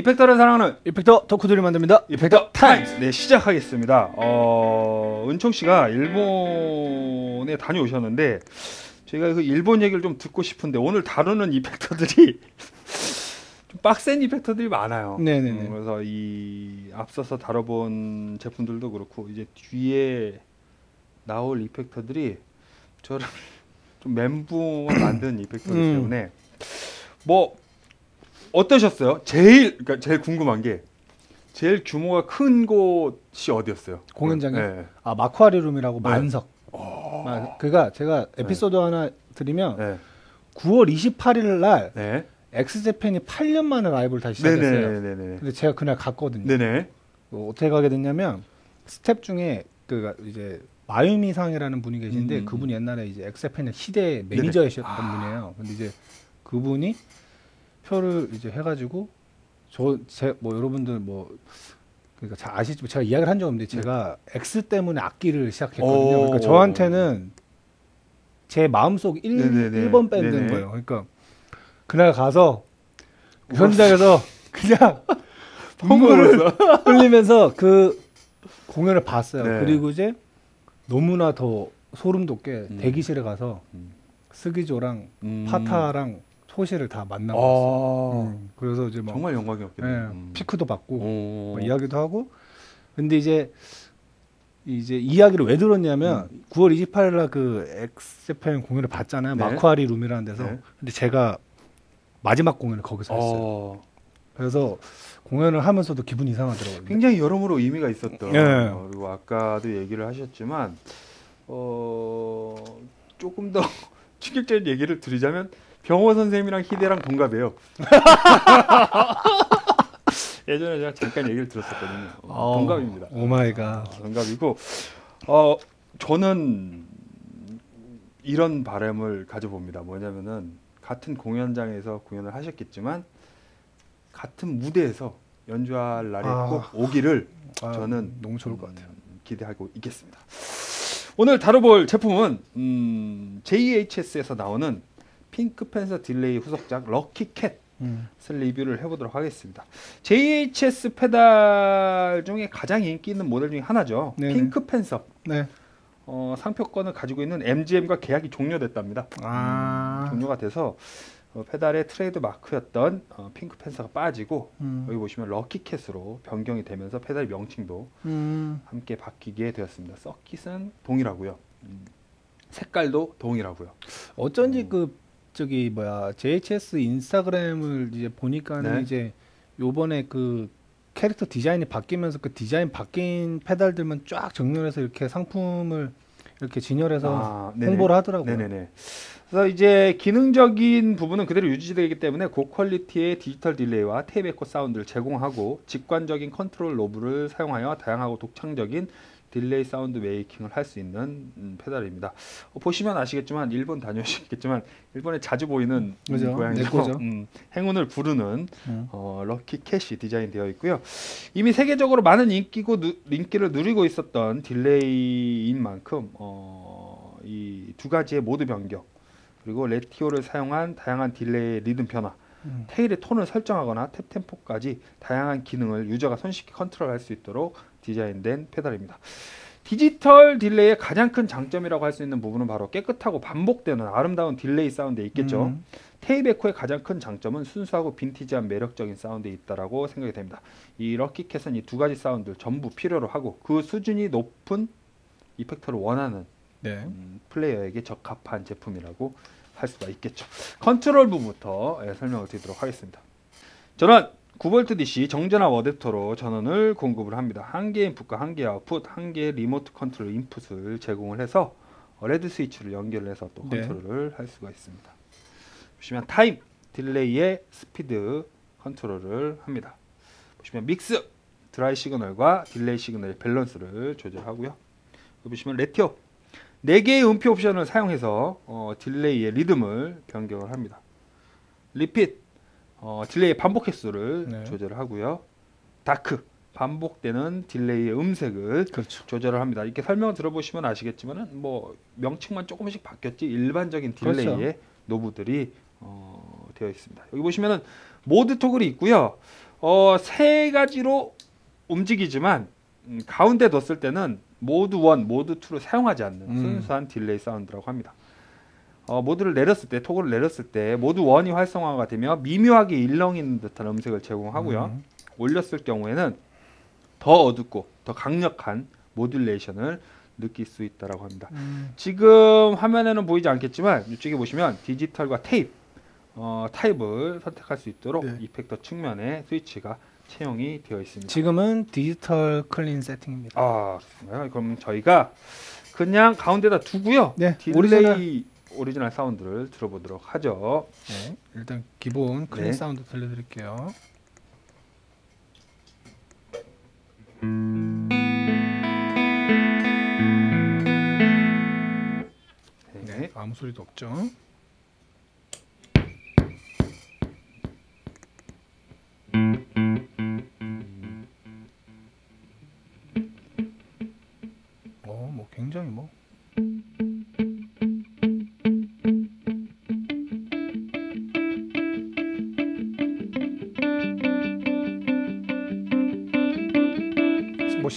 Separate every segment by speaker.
Speaker 1: 이펙터를 사랑하는
Speaker 2: 이펙터 덕후들이 만듭니다.
Speaker 1: 이펙터 타임스. 네 시작하겠습니다. 어, 은총 씨가 일본에 다녀오셨는데 제가 그 일본 얘기를 좀 듣고 싶은데 오늘 다루는 이펙터들이 좀 빡센 이펙터들이 많아요.
Speaker 2: 네네네.
Speaker 1: 음, 그래서 이 앞서서 다뤄본 제품들도 그렇고 이제 뒤에 나올 이펙터들이 저를 좀 멘붕을 만든 이펙터이기
Speaker 2: 음.
Speaker 1: 때문에 뭐 어떠셨어요? 제일 그러니까 제일 궁금한 게 제일 규모가 큰 곳이 어디였어요?
Speaker 2: 공연장이요?
Speaker 1: 네.
Speaker 2: 아 마쿠하리룸이라고
Speaker 1: 네.
Speaker 2: 만석. 아, 그가 제가 에피소드 하나 드리면
Speaker 1: 네.
Speaker 2: 9월 28일 날
Speaker 1: 네.
Speaker 2: X JAPAN이 8년 만에 라이브를 다시 시작했어요.
Speaker 1: 네네네네.
Speaker 2: 근데 제가 그날 갔거든요.
Speaker 1: 네네.
Speaker 2: 뭐 어떻게 가게 됐냐면 스텝 중에 그 이제 마유미 상이라는 분이 계신데
Speaker 1: 음.
Speaker 2: 그분이 옛날에 이제 X JAPAN의 시대 매니저이셨던 분이에요. 근데 이제 그분이 표를 이제 해가지고 저 제 뭐 여러분들 뭐 그러니까 잘 아시지만 제가 이야기를 한 적 없는데 제가 X 때문에 악기를 시작했거든요.
Speaker 1: 오.
Speaker 2: 그러니까 저한테는 제 마음속 1,
Speaker 1: 네네네.
Speaker 2: 1번 밴드인
Speaker 1: 네네.
Speaker 2: 거예요. 그러니까 그날 가서 그 현장에서 그냥 눈물을 흘리면서 그 공연을 봤어요.
Speaker 1: 네.
Speaker 2: 그리고 이제 너무나 더 소름 돋게
Speaker 1: 음.
Speaker 2: 대기실에 가서
Speaker 1: 음.
Speaker 2: 스기조랑
Speaker 1: 음.
Speaker 2: 파타랑 소시를 다 만나고 왔어요.
Speaker 1: 아,
Speaker 2: 음, 그래서 이제 막
Speaker 1: 정말
Speaker 2: 예,
Speaker 1: 영광이었겠네요. 음.
Speaker 2: 피크도 받고
Speaker 1: 오.
Speaker 2: 뭐 이야기도 하고 근데 이제 이제 이야기를 왜 들었냐면 9월 28일 날그 엑스제팬 공연을 봤잖아요.
Speaker 1: 음. 네.
Speaker 2: 마쿠아리 룸이라는 데서.
Speaker 1: 네.
Speaker 2: 근데 제가 마지막 공연을 거기서 했어요.
Speaker 1: 어.
Speaker 2: 그래서 공연을 하면서도 기분이 이상하더라고요.
Speaker 1: 굉장히 여러모로 의미가 있었던
Speaker 2: 예.
Speaker 1: 어, 그리고 아까도 얘기를 하셨지만 어 조금 더 충격적인 얘기를 드리자면 병호 선생님이랑 희대랑 동갑이에요. 예전에 제가 잠깐 얘기를 들었었거든요. 어,
Speaker 2: 어,
Speaker 1: 동갑입니다.
Speaker 2: Oh my God.
Speaker 1: 아, 동갑이고 어 저는 이런 바람을 가져봅니다. 뭐냐면은 같은 공연장에서 공연을 하셨겠지만 같은 무대에서 연주할 날이
Speaker 2: 아.
Speaker 1: 꼭 오기를
Speaker 2: 아,
Speaker 1: 저는
Speaker 2: 너무 좋을 것 같아요.
Speaker 1: 음, 기대하고 있겠습니다. 오늘 다뤄볼 제품은 음, JHS에서 나오는 Pink Panther delay 후속작 Lucky Cat
Speaker 2: 음.
Speaker 1: 을 리뷰를 해보도록 하겠습니다. JHS 페달 중에 가장 인기 있는 모델 중에 하나죠.
Speaker 2: 네네.
Speaker 1: Pink Panther
Speaker 2: 네.
Speaker 1: 어, 상표권을 가지고 있는 MGM과 계약이 종료됐답니다.
Speaker 2: 아.
Speaker 1: 종료가 돼서 어, 페달의 트레이드 마크였던 어, Pink Panther가 빠지고
Speaker 2: 음.
Speaker 1: 여기 보시면 Lucky Cat으로 변경이 되면서 페달 명칭도
Speaker 2: 음.
Speaker 1: 함께 바뀌게 되었습니다. 서킷은 동일하고요. 음, 색깔도 동일하고요.
Speaker 2: 어쩐지
Speaker 1: 음.
Speaker 2: 그 저기 뭐야 JHS 인스타그램을 이제 보니까는
Speaker 1: 네.
Speaker 2: 이제 요번에 그 캐릭터 디자인이 바뀌면서 그 디자인 바뀐 페달들만 쫙 정렬해서 이렇게 상품을 이렇게 진열해서
Speaker 1: 아.
Speaker 2: 홍보를 하더라고요.
Speaker 1: 네네네. 그래서 이제 기능적인 부분은 그대로 유지되기 때문에 고quality의 디지털 delay와 테이프 에코 사운드를 제공하고 직관적인 컨트롤 노브를 사용하여 다양하고 독창적인 delay 사운드 making을 할 수 있는 음, 페달입니다. 어, 보시면 아시겠지만 일본 다녀오셨겠지만 일본에 자주 보이는 음,
Speaker 2: 그죠.
Speaker 1: 고양이죠. 음, 행운을 부르는
Speaker 2: 음.
Speaker 1: 어, Lucky Cat이 디자인되어 있고요. 이미 세계적으로 많은 인기고 누, 인기를 누리고 있었던 delay인 만큼 어, 이 두 가지의 모드 변경 그리고 ratio를 사용한 다양한 delay 리듬 변화
Speaker 2: 음.
Speaker 1: tail의 톤을 설정하거나 tap tempo까지 다양한 기능을 user가 손쉽게 컨트롤할 수 있도록 디자인된 페달입니다. 디지털 delay의 가장 큰 장점이라고 할 수 있는 부분은 바로 깨끗하고 반복되는 아름다운 delay 사운드에 있겠죠.
Speaker 2: 음.
Speaker 1: 테이프 에코의 가장 큰 장점은 순수하고 빈티지한 매력적인 사운드에 있다라고 생각이 됩니다. 이 Lucky Cat은 이 두 가지 사운드를 전부 필요로 하고 그 수준이 높은 effector를 원하는
Speaker 2: 네.
Speaker 1: 음, 플레이어에게 적합한 제품이라고 할 수가 있겠죠. 컨트롤 부분부터 예, 설명을 드리도록 하겠습니다. 저는 9V DC 정전압 어댑터로 전원을 공급을 합니다. 한 개의 인풋과 한 개의 아웃풋, 한 개의 리모트 컨트롤 인풋을 제공을 해서 어, 레드 스위치를 연결해서 또
Speaker 2: 네.
Speaker 1: 컨트롤을 할 수가 있습니다. 보시면 타임, delay의 스피드 컨트롤을 합니다. 보시면 mix, dry signal과 delay signal의 밸런스를 조절하고요. 보시면 ratio, 4개의 음표 옵션을 사용해서 어, delay의 리듬을 변경을 합니다. repeat, 어, delay의 반복 횟수를
Speaker 2: 네.
Speaker 1: 조절을 하고요. dark, 반복되는 delay의 음색을
Speaker 2: 그렇죠.
Speaker 1: 조절을 합니다. 이렇게 설명을 들어보시면 아시겠지만은 뭐 명칭만 조금씩 바뀌었지 일반적인 delay의
Speaker 2: 그렇죠.
Speaker 1: 노브들이 어, 되어 있습니다. 여기 보시면은 모드 toggle이 있고요. 어, 세 가지로 움직이지만 음, 가운데 뒀을 때는 모드 1, 모드 2를 사용하지 않는
Speaker 2: 음.
Speaker 1: 순수한 delay 사운드라고 합니다. 어, 모드를 내렸을 때 toggle을 내렸을 때 모드 1이 활성화가 되며 미묘하게 일렁이는 듯한 음색을 제공하고요.
Speaker 2: 음.
Speaker 1: 올렸을 경우에는 더 어둡고 더 강력한 modulation을 느낄 수 있다라고 합니다.
Speaker 2: 음.
Speaker 1: 지금 화면에는 보이지 않겠지만 이쪽에 보시면 디지털과 테이프 어, 타입을 선택할 수 있도록
Speaker 2: 네.
Speaker 1: effector 측면에 스위치가 채용이 되어 있습니다.
Speaker 2: 지금은 디지털 clean 세팅입니다.
Speaker 1: 아, 그렇군요. 그럼 저희가 그냥 가운데다 두고요.
Speaker 2: 네, 오리지널.
Speaker 1: 오리지널, 사운드를 들어보도록 하죠.
Speaker 2: 네, 일단 기본 clean
Speaker 1: 네.
Speaker 2: 사운드 들려드릴게요.
Speaker 1: 네.
Speaker 2: 아무 소리도 없죠.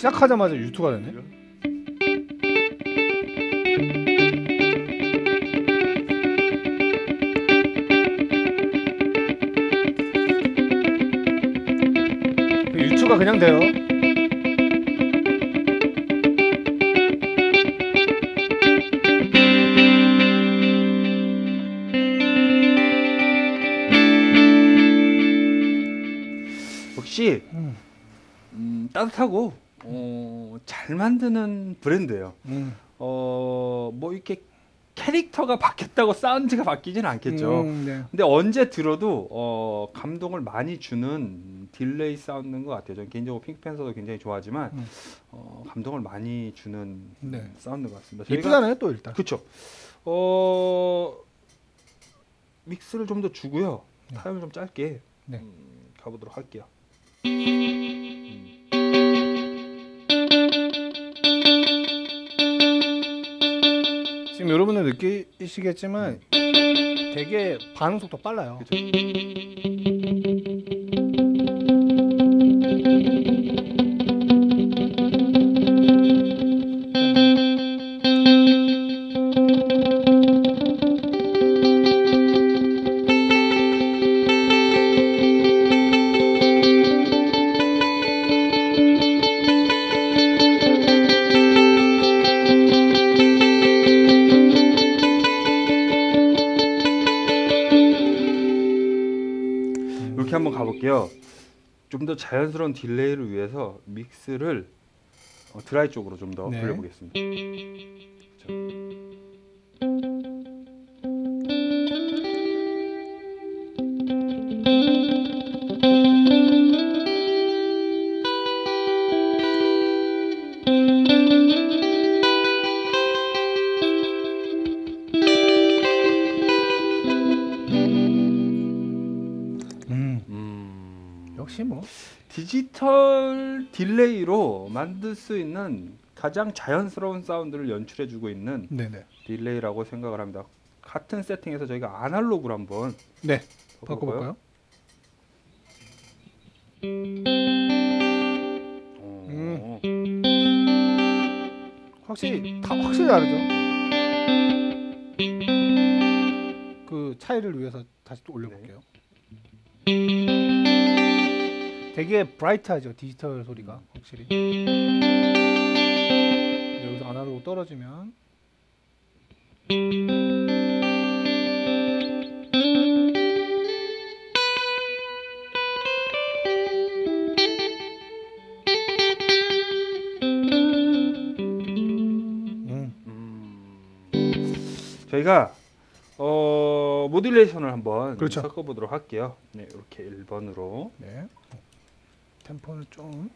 Speaker 2: 시작하자마자 유튜가 되네. 유튜가 그냥 돼요.
Speaker 1: 역시
Speaker 2: 음.
Speaker 1: 음, 따뜻하고 어, 잘 만드는 브랜드예요.
Speaker 2: 음.
Speaker 1: 어, 뭐 이렇게 캐릭터가 바뀌었다고 사운드가 바뀌진 않겠죠.
Speaker 2: 음, 네.
Speaker 1: 근데 언제 들어도 어, 감동을 많이 주는 delay 사운드인 것 같아요. 저는 개인적으로 Pink Panther도 굉장히 좋아하지만
Speaker 2: 음.
Speaker 1: 어, 감동을 많이 주는
Speaker 2: 네.
Speaker 1: 사운드인 것 같습니다. 저희가-
Speaker 2: 이쁘잖아요, 또 일단.
Speaker 1: 그렇죠. 어, 믹스를 좀 더 주고요.
Speaker 2: 네.
Speaker 1: 타임을 좀 짧게
Speaker 2: 네.
Speaker 1: 음, 가보도록 할게요.
Speaker 2: 지금 여러분들 느끼시겠지만 되게 반응 속도 빨라요.
Speaker 1: 그죠. 가볼게요. 좀 더 자연스러운 딜레이를 위해서 믹스를 어, 드라이 쪽으로 좀더
Speaker 2: 네.
Speaker 1: 돌려보겠습니다. 그렇죠. 디지털 delay로 만들 수 있는 가장 자연스러운 사운드를 연출해주고 있는
Speaker 2: 네네.
Speaker 1: delay라고 생각을 합니다. 같은 세팅에서 저희가 아날로그로 한번
Speaker 2: 네,
Speaker 1: 바꿔볼까요?
Speaker 2: 확실히 다 확실히 다르죠. 그 차이를 위해서 다시 또 올려볼게요. 되게 브라이트하죠 디지털 소리가 확실히. 여기서 아날로그 떨어지면 음,
Speaker 1: 음, 저희가 어, 모듈레이션을 한번
Speaker 2: 그렇죠.
Speaker 1: 섞어보도록 할게요. 네, 이렇게 1번으로
Speaker 2: 네. 템포를 좀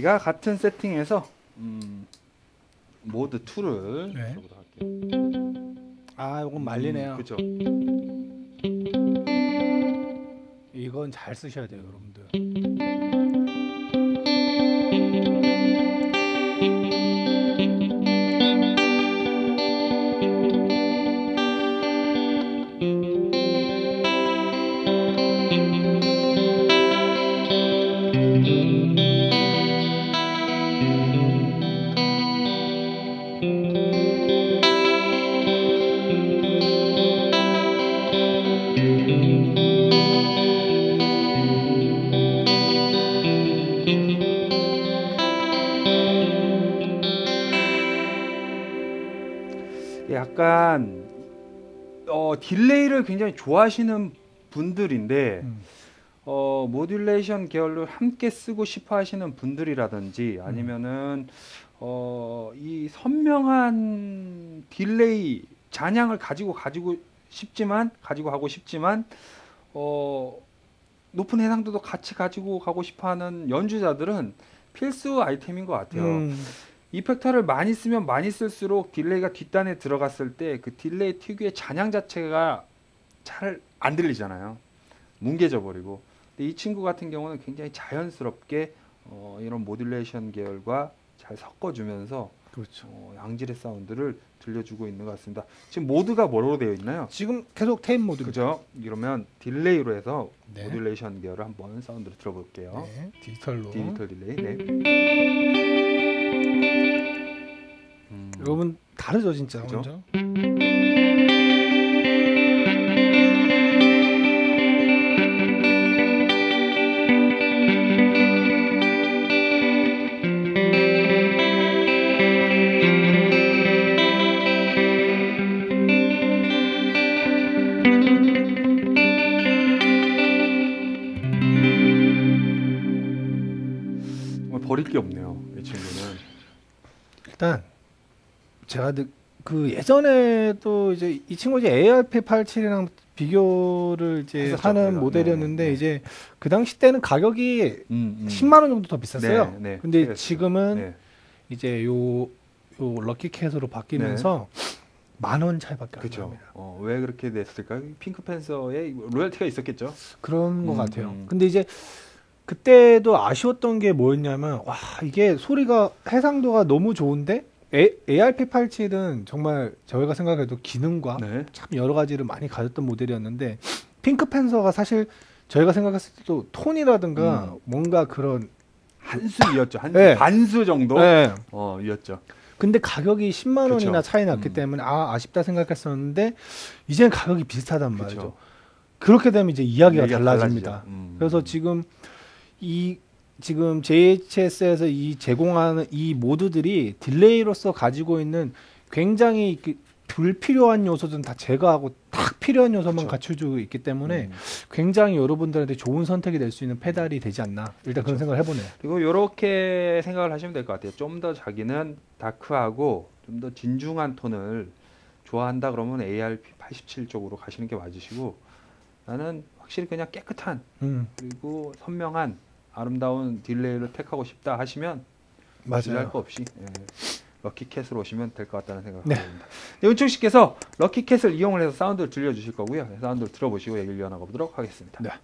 Speaker 1: 저희가 같은 세팅에서 음, 모드 2를
Speaker 2: 네.
Speaker 1: 들어보도록 할게요.
Speaker 2: 아, 이건 말리네요.
Speaker 1: 그렇죠.
Speaker 2: 이건 잘 쓰셔야 돼요, 여러분들.
Speaker 1: 약간 어, delay를 굉장히 좋아하시는 분들인데
Speaker 2: 음.
Speaker 1: 어, modulation 계열을 함께 쓰고 싶어 하시는 분들이라든지
Speaker 2: 음.
Speaker 1: 아니면은 어, 이 선명한 delay 잔향을 가지고 가지고 싶지만 가지고 가고 싶지만 어, 높은 해상도도 같이 가지고 가고 싶어 하는 연주자들은 필수 아이템인 것 같아요.
Speaker 2: 음,
Speaker 1: effector를 많이 쓰면 많이 쓸수록 delay가 뒷단에 들어갔을 때 그 delay 특유의 잔향 자체가 잘 안 들리잖아요. 뭉개져 버리고. 근데 이 친구 같은 경우는 굉장히 자연스럽게 어, 이런 modulation 계열과 잘 섞어주면서
Speaker 2: 그렇죠.
Speaker 1: 어, 양질의 사운드를 들려주고 있는 것 같습니다. 지금 모드가 뭐로 되어 있나요?
Speaker 2: 지금 계속 테이프 모드.
Speaker 1: 그죠? 이러면 delay로 해서
Speaker 2: 네.
Speaker 1: modulation 계열을 한번 사운드를 들어볼게요.
Speaker 2: 네, 디지털로.
Speaker 1: 디지털 delay. 네. 음.
Speaker 2: 여러분 다르죠, 진짜.
Speaker 1: 그죠?
Speaker 2: 완전? 제가 느- 그 예전에도 이제 이 친구 이제 ARP87이랑 비교를 이제
Speaker 1: 했었죠,
Speaker 2: 하는
Speaker 1: 우리가.
Speaker 2: 모델이었는데
Speaker 1: 네, 네.
Speaker 2: 이제 그 당시 때는 가격이
Speaker 1: 음, 음.
Speaker 2: 10만 원 정도 더 비쌌어요.
Speaker 1: 네, 네.
Speaker 2: 근데
Speaker 1: 그랬어요.
Speaker 2: 지금은
Speaker 1: 네.
Speaker 2: 이제 요, 요 럭키캣으로 바뀌면서 만원 차이밖에 안
Speaker 1: 그렇죠.
Speaker 2: 납니다.
Speaker 1: 어, 왜 그렇게 됐을까요? 핑크 팬서에 로열티가 있었겠죠.
Speaker 2: 그런 것
Speaker 1: 음,
Speaker 2: 같아요.
Speaker 1: 음.
Speaker 2: 근데 이제 그때도 아쉬웠던 게 뭐였냐면 와 이게 소리가 해상도가 너무 좋은데 A, ARP87은 정말 저희가 생각해도 기능과
Speaker 1: 네.
Speaker 2: 참 여러 가지를 많이 가졌던 모델이었는데 핑크 팬서가 사실 저희가 생각했을 때도 톤이라든가
Speaker 1: 음.
Speaker 2: 뭔가 그런
Speaker 1: 한 수이었죠. 한 수,
Speaker 2: 네.
Speaker 1: 반수 정도.
Speaker 2: 네.
Speaker 1: 어, 이었죠.
Speaker 2: 근데 가격이 10만 원이나
Speaker 1: 그쵸.
Speaker 2: 차이 났기
Speaker 1: 음.
Speaker 2: 때문에 아 아쉽다 생각했었는데 이제는 가격이 비슷하단 말이죠.
Speaker 1: 그렇죠.
Speaker 2: 그렇게 되면 이제 이야기가
Speaker 1: 얘기가
Speaker 2: 달라집니다.
Speaker 1: 음.
Speaker 2: 그래서 지금 이 지금 JHS에서 이 제공하는 이 모드들이 delay로서 가지고 있는 굉장히 그 불필요한 요소들은 다 제거하고 딱 필요한 요소만
Speaker 1: 그쵸.
Speaker 2: 갖춰주고 있기 때문에
Speaker 1: 음.
Speaker 2: 굉장히 여러분들한테 좋은 선택이 될 수 있는 페달이 되지 않나 일단 그런
Speaker 1: 그쵸.
Speaker 2: 생각을 해보네요.
Speaker 1: 그리고 이렇게 생각을 하시면 될 것 같아요. 좀 더 자기는 dark하고 좀 더 진중한 톤을 좋아한다 그러면 ARP 87 쪽으로 가시는 게 맞으시고 나는 확실히 그냥 깨끗한
Speaker 2: 음,
Speaker 1: 그리고 선명한 아름다운 딜레이를 택하고 싶다 하시면
Speaker 2: 맞아요.
Speaker 1: 거 없이 예, 럭키캣으로 오시면 될 것 같다는 생각을
Speaker 2: 네.
Speaker 1: 합니다. 네, 은총 씨께서 럭키캣을 이용을 해서 사운드를 들려주실 거고요. 네, 사운드를 들어보시고 얘기를 이어나가 보도록 하겠습니다.
Speaker 2: 네.
Speaker 1: 네,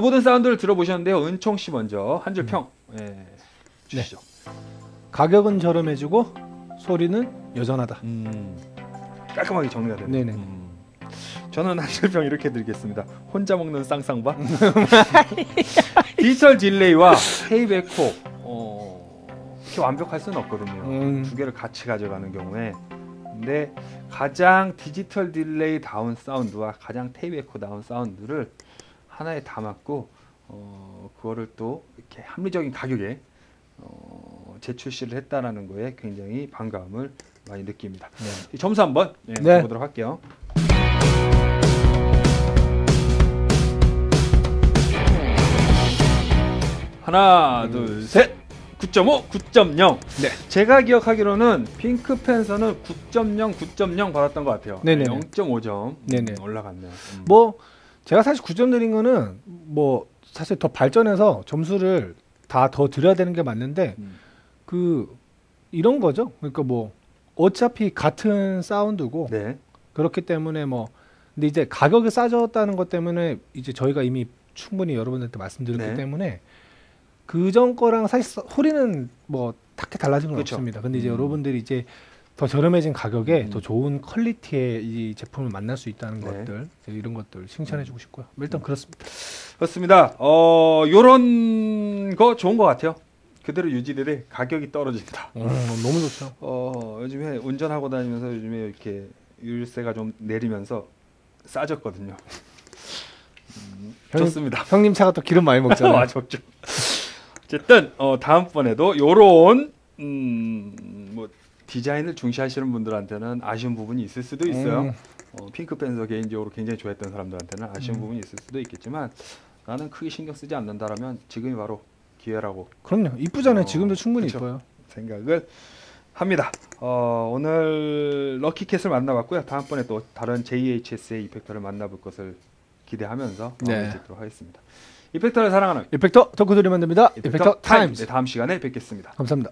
Speaker 1: 모든 사운드를 들어보셨는데요. 은총 씨 먼저 한 줄 평 예, 주시죠.
Speaker 2: 가격은 저렴해지고 소리는 여전하다.
Speaker 1: 음, 깔끔하게 정리가 되네요.
Speaker 2: 네네.
Speaker 1: 음. 저는 한줄평 이렇게 드리겠습니다. 혼자 먹는 쌍쌍바. 디지털 delay와 tape echo 어, 이렇게 완벽할 수는 없거든요.
Speaker 2: 음.
Speaker 1: 두 개를 같이 가져가는 경우에 근데 가장 디지털 delay다운 사운드와 가장 tape echo다운 사운드를 하나에 담았고 어, 그거를 또 이렇게 합리적인 가격에 어, 재출시를 했다라는 거에 굉장히 반감을 많이 느낍니다. 이 점수 한번 예,
Speaker 2: 네.
Speaker 1: 보도록 할게요. 하나, 둘, 셋. 9.5, 9.0.
Speaker 2: 네.
Speaker 1: 제가 기억하기로는 핑크 팬서는 9.0, 9.0 받았던 것 같아요.
Speaker 2: 네네네.
Speaker 1: 0.5점
Speaker 2: 네네.
Speaker 1: 올라갔네요. 음.
Speaker 2: 뭐 제가 사실 9점 드린 거는 뭐 사실 더 발전해서 점수를 다 더 드려야 되는 게 맞는데
Speaker 1: 음.
Speaker 2: 그 이런 거죠. 그러니까 뭐 어차피 같은 사운드고
Speaker 1: 네.
Speaker 2: 그렇기 때문에 뭐 근데 이제 가격이 싸졌다는 것 때문에 이제 저희가 이미 충분히 여러분들한테 말씀드렸기
Speaker 1: 네.
Speaker 2: 때문에 그전 거랑 사실 서- 소리는 뭐 딱히 달라진 건
Speaker 1: 그쵸.
Speaker 2: 없습니다. 근데 이제
Speaker 1: 음.
Speaker 2: 여러분들이 이제 더 저렴해진 가격에
Speaker 1: 음.
Speaker 2: 더 좋은 퀄리티의 이 제품을 만날 수 있다는
Speaker 1: 네.
Speaker 2: 것들 이런 것들 칭찬해주고 싶고요. 일단 그렇습니다.
Speaker 1: 그렇습니다. 어, 요런 거 좋은 것 같아요. 그대로 유지되되 가격이 떨어진다.
Speaker 2: 어, 너무 좋죠.
Speaker 1: 어, 요즘에 운전하고 다니면서 요즘에 이렇게 유류세가 좀 내리면서 싸졌거든요. 음,
Speaker 2: 형님-
Speaker 1: 좋습니다.
Speaker 2: 형님 차가 또 기름 많이 먹잖아요.
Speaker 1: 아, 좋죠. 어쨌든 어, 다음번에도 요런 음, 뭐 디자인을 중시하시는 분들한테는 아쉬운 부분이 있을 수도 있어요.
Speaker 2: 음,
Speaker 1: 어, 핑크 팬서 개인적으로 굉장히 좋아했던 사람들한테는 아쉬운
Speaker 2: 음.
Speaker 1: 부분이 있을 수도 있겠지만 나는 크게 신경 쓰지 않는다라면 지금이 바로 기회라고
Speaker 2: 그럼요. 이쁘잖아요.
Speaker 1: 어,
Speaker 2: 지금도 충분히
Speaker 1: 그쵸.
Speaker 2: 이뻐요.
Speaker 1: 생각을 합니다. 어, 오늘 럭키캣을 만나봤고요. 다음번에 또 다른 JHS의 이펙터를 만나볼 것을 기대하면서
Speaker 2: 네.
Speaker 1: 마무리 짓도록 하겠습니다. 이펙터를 사랑하는
Speaker 2: 이펙터 덕후들이 만듭니다. 이펙터, 타임스.
Speaker 1: 네, 다음 시간에 뵙겠습니다.
Speaker 2: 감사합니다.